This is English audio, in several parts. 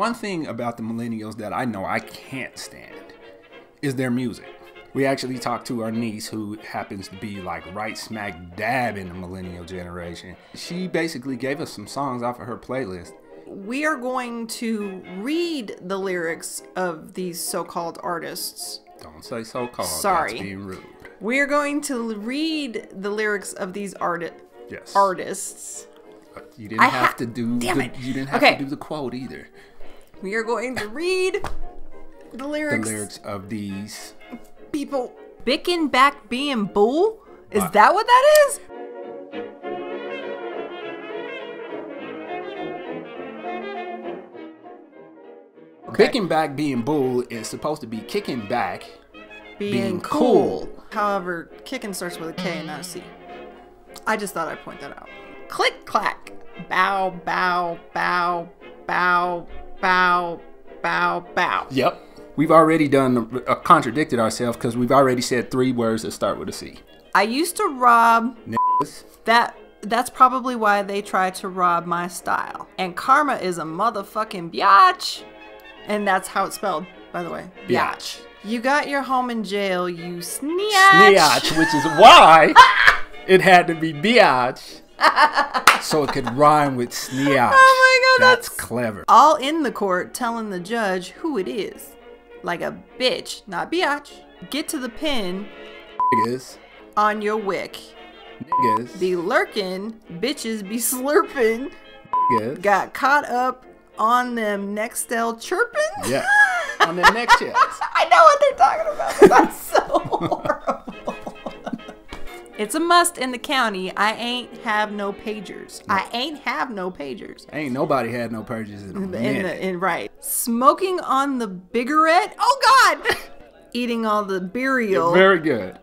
One thing about the millennials that I know I can't stand is their music. We actually talked to our niece who happens to be like right smack dab in the millennial generation. She basically gave us some songs off of her playlist. We are going to read the lyrics of these so called artists. Don't say so called. Sorry. That's being rude. We are going to read the lyrics of these arti- Yes. artists. Uh, you didn't I have ha- to do damn the, it. you didn't have Okay. to do the quote either. We are going to read the lyrics. The lyrics. of these People. Bicking back being bool? Is that what that is? Kicking back being bool is supposed to be kicking back. Being, Being cool. cool. However, kicking starts with a K and not a C. I just thought I'd point that out. Click clack. Bow, bow, bow, bow, bow, bow, bow. Yep. We've already done uh, contradicted ourselves because we've already said three words that start with a C. I used to rob Niggas. that. That's probably why they try to rob my style. And karma is a motherfucking biatch. And that's how it's spelled, by the way. Biatch. You got your home in jail, you sneatch. Sneatch, which is why it had to be biatch. so it could rhyme with sneatch. Oh my God, That's, that's- clever. All in the court telling the judge who it is. Like a bitch, not biatch. Get to the pin Niggas. on your wick. Niggas. Be lurking, bitches be slurping. niggas. Got caught up on them Nextel chirping. Yeah. On the next chest. I know what they're talking about. That's so horrible. it's a must in the county. I ain't have no pagers. I ain't have no pagers. Ain't nobody had no purges in a In minute. the, in right. Smoking on the biggerette. Oh God. Eating all the burial. Very good.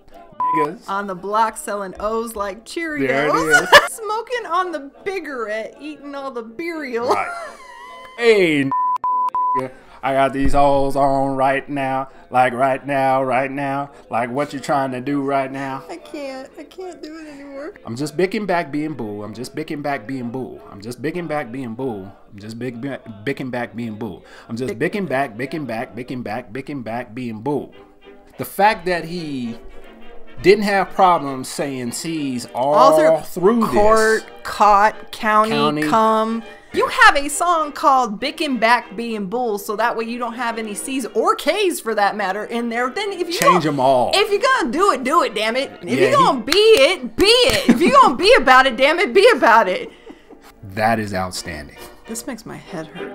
Niggas. on the block selling O's like Cheerios. There it is. Smoking on the biggerette, eating all the burial. Right. Hey, I got these holes on right now. Like right now, right now. Like what you trying to do right now. I can't. I can't do it anymore. I'm just bicking back being bool. I'm just bicking back being bool. I'm just bicking back being bool. I'm just big bicking back being bool. I'm just bicking back, bicking back, bicking back, bicking back being bool. The fact that he didn't have problems saying C's all, All through, through court, this. caught, county, County. come. You have a song called Bickin' Back Being Bool," so that way you don't have any C's or K's for that matter in there. Then if you Change them all. If you're gonna do it, do it. Damn it. If Yeah, you're gonna be it, be it. if you're gonna be about it, damn it, be about it. That is outstanding. This makes my head hurt.